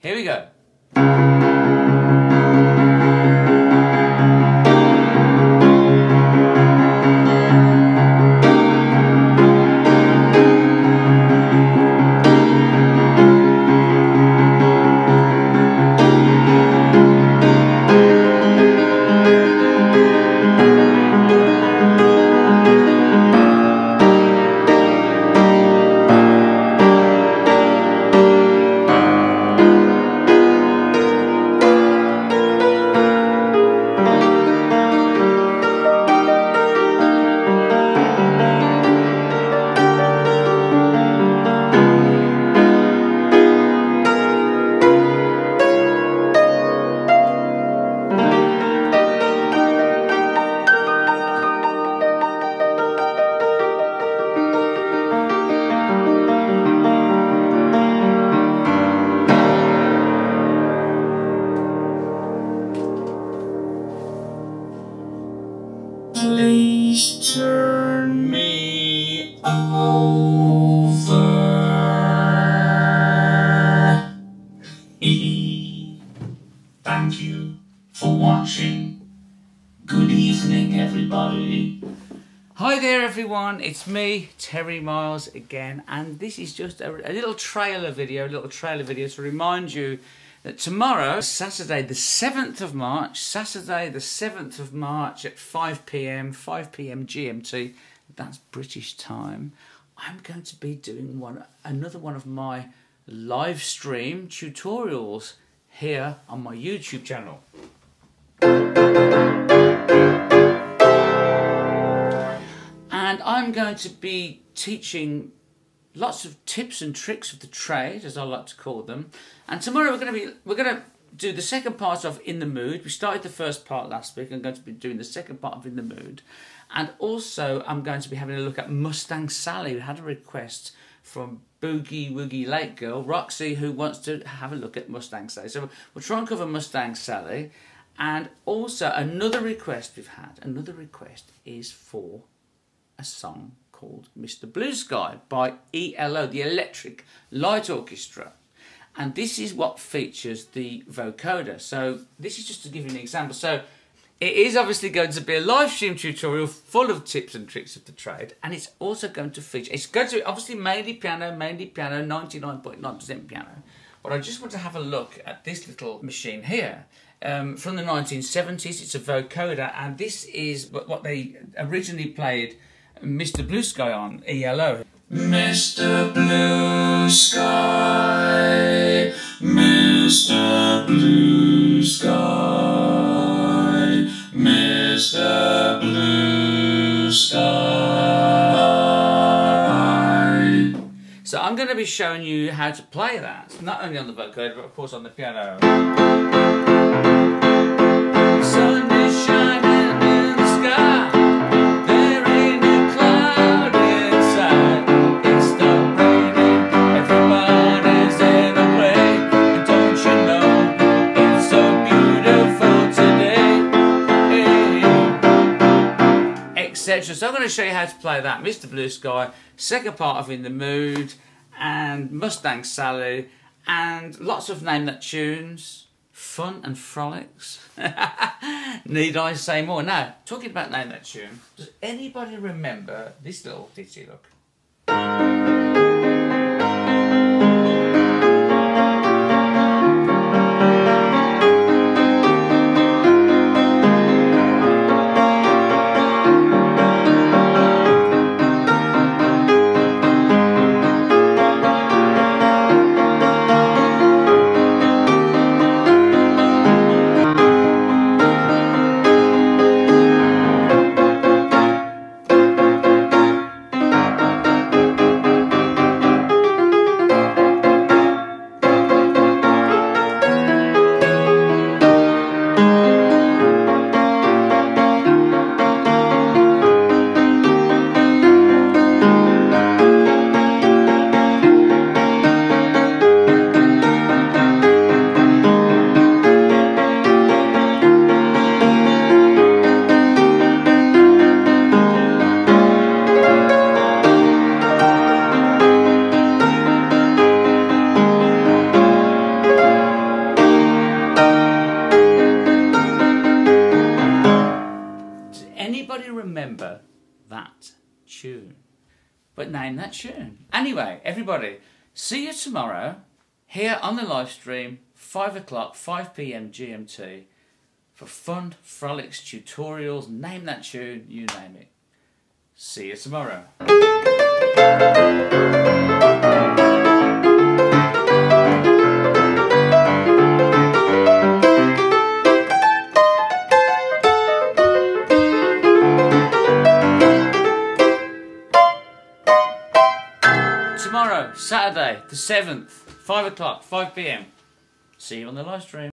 Here we go. Please turn me over. Thank you for watching. Good evening, everybody. Hi there, everyone. It's me, Terry Miles, again, and this is just a, a little trailer video, a little trailer video to remind you that tomorrow, Saturday, the 7th of March, Saturday, the 7th of March at 5 pm, 5 pm GMT, that's British time, I'm going to be doing one, another one of my live stream tutorials here on my YouTube channel. and I'm going to be teaching lots of tips and tricks of the trade, as I like to call them. And tomorrow we're going to be we're going to do the second part of In the Mood. We started the first part last week. I'm going to be doing the second part of In the Mood, and also I'm going to be having a look at Mustang Sally, who had a request from Boogie Woogie Lake Girl Roxy, who wants to have a look at Mustang Sally. So we'll try and cover Mustang Sally. And also another request we've had, another request is for a song called Mr. Blue Sky by ELO, the Electric Light Orchestra. And this is what features the vocoder. So this is just to give you an example. So it is obviously going to be a live stream tutorial full of tips and tricks of the trade. And it's also going to feature, it's going to be obviously mainly piano, mainly piano, 99.9% piano. But I just want to have a look at this little machine here. Um, from the 1970s, it's a vocoder, and this is what they originally played Mr. Blue Sky on ELO. Mr. Blue Sky, Mr. Blue Sky, Mr. Blue Sky. So I'm going to be showing you how to play that, not only on the vocoder, but of course on the piano. Sun Etc. So I'm going to show you how to play that. Mr. Blue Sky, second part of In the Mood, and Mustang Sally, and lots of name that tunes fun and frolics. Need I say more? Now, talking about Name That Tune, does anybody remember this little ditty look? That tune. But name that tune. Anyway, everybody, see you tomorrow here on the live stream, 5 o'clock, 5 pm GMT, for fun, frolics, tutorials, name that tune, you name it. See you. Tomorrow, Saturday, the 7th, 5 o'clock, 5 pm. See you on the live stream.